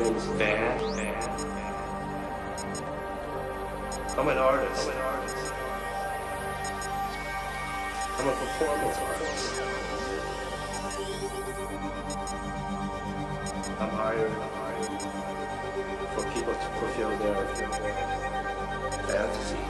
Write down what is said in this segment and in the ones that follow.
Is Van. I'm an artist. I'm a performance artist. I'm hired for people to fulfill their fantasies.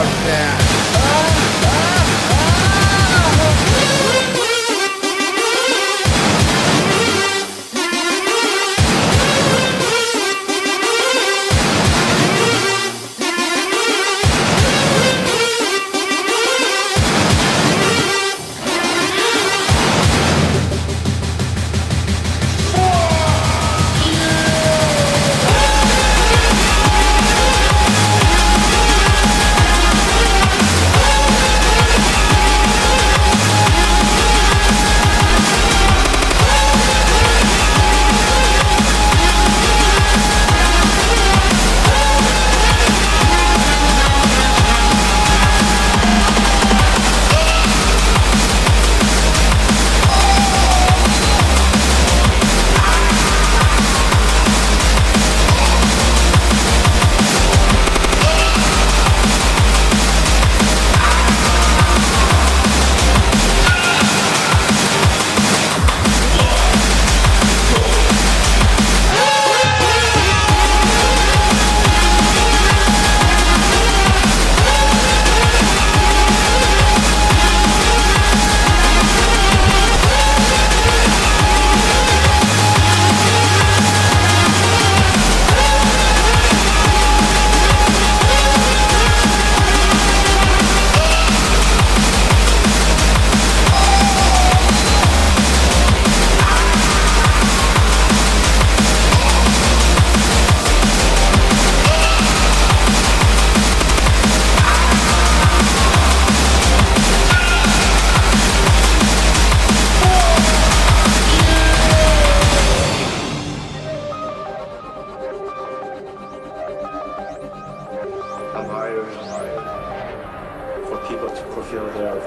On that. For people to fulfill their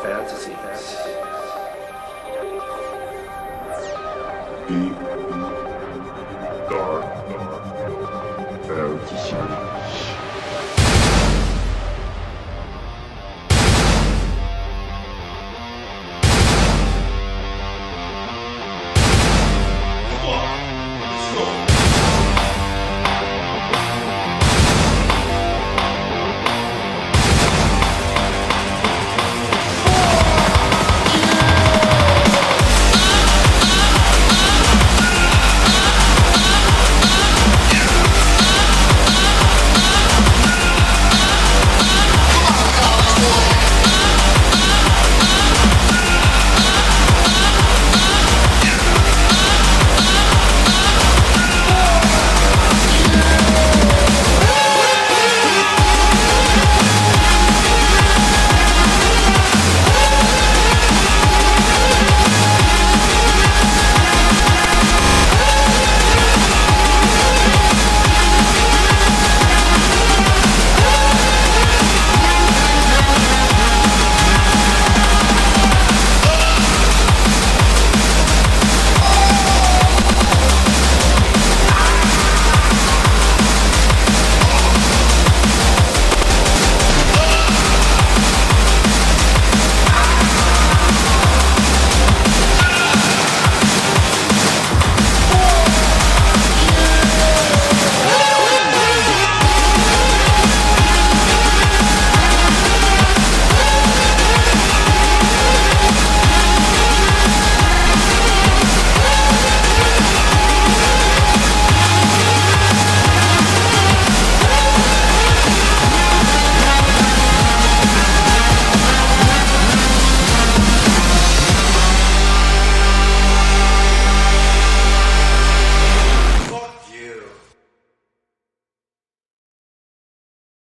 fantasies. Deep, dark, fantasy.